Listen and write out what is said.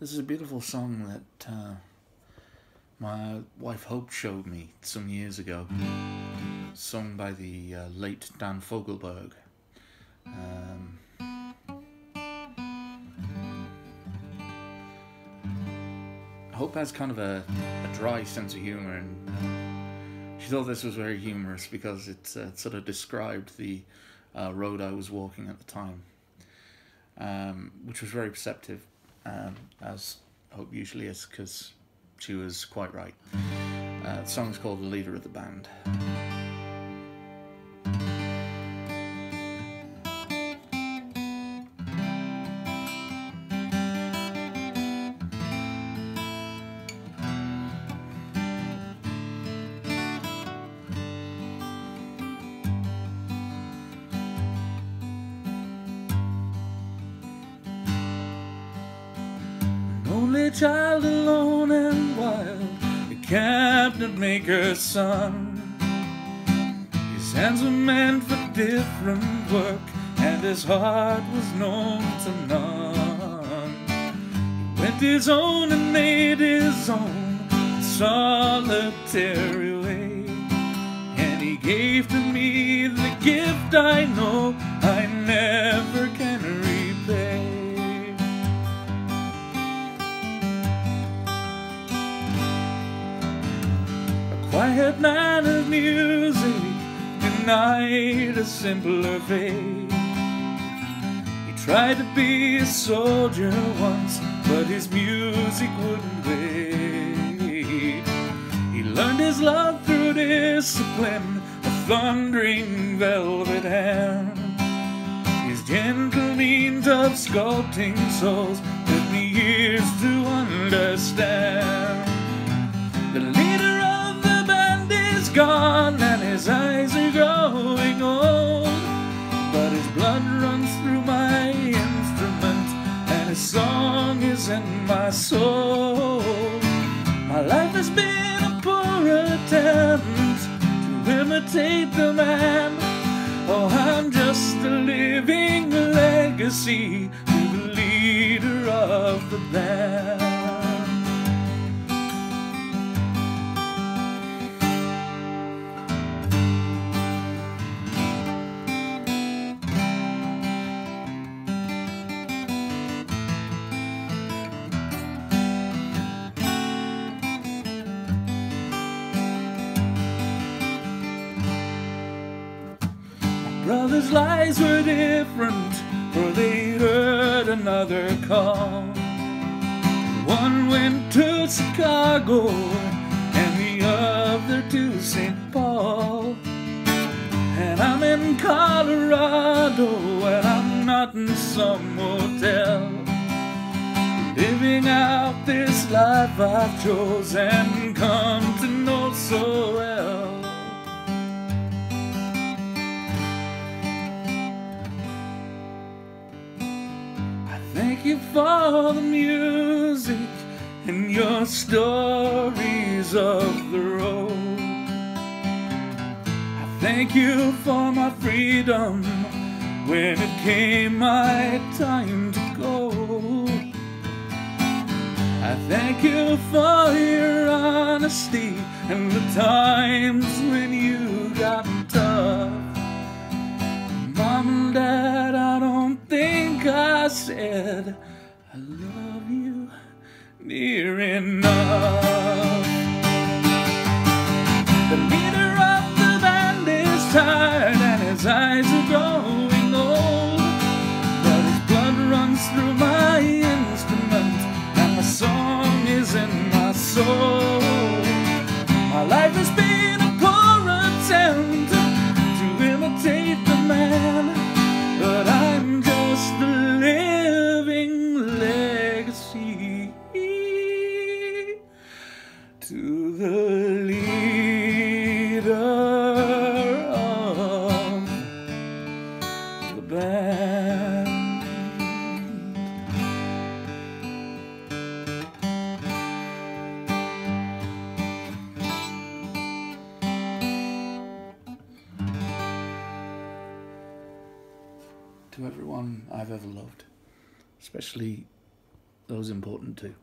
This is a beautiful song that uh, my wife Hope showed me some years ago, sung by the uh, late Dan Fogelberg. Um, Hope has kind of a, a dry sense of humour, and uh, she thought this was very humorous because it uh, sort of described the uh, road I was walking at the time, um, which was very perceptive, um, as Hope usually is, because she was quite right. Uh, the song is called The Leader of the Band. Only child alone and wild, the cabinet maker's son. His hands were meant for different work, and his heart was known to none. He went his own and made his own solitary way, and he gave to me the gift I know quiet man of music denied a simpler fate. He tried to be a soldier once, but his music wouldn't wait. He learned his love through discipline, a thundering velvet hand. His gentle means of sculpting souls took me years to understand. The gone and his eyes are growing old. But his blood runs through my instrument and his song is in my soul. My life has been a poor attempt to imitate the man. Oh, I'm just a living legacy to the leader of the band. Brothers' lives were different, for they heard another call. One went to Chicago, and the other to St. Paul. And I'm in Colorado, and I'm not in some hotel. Living out this life I've chosen come to know so well. For the music and your stories of the road. I thank you for my freedom when it came my time to go. I thank you for your honesty and the times when you got tough. Mom and Dad, I don't think I said I love you near enough. To everyone I've ever loved, especially those important too.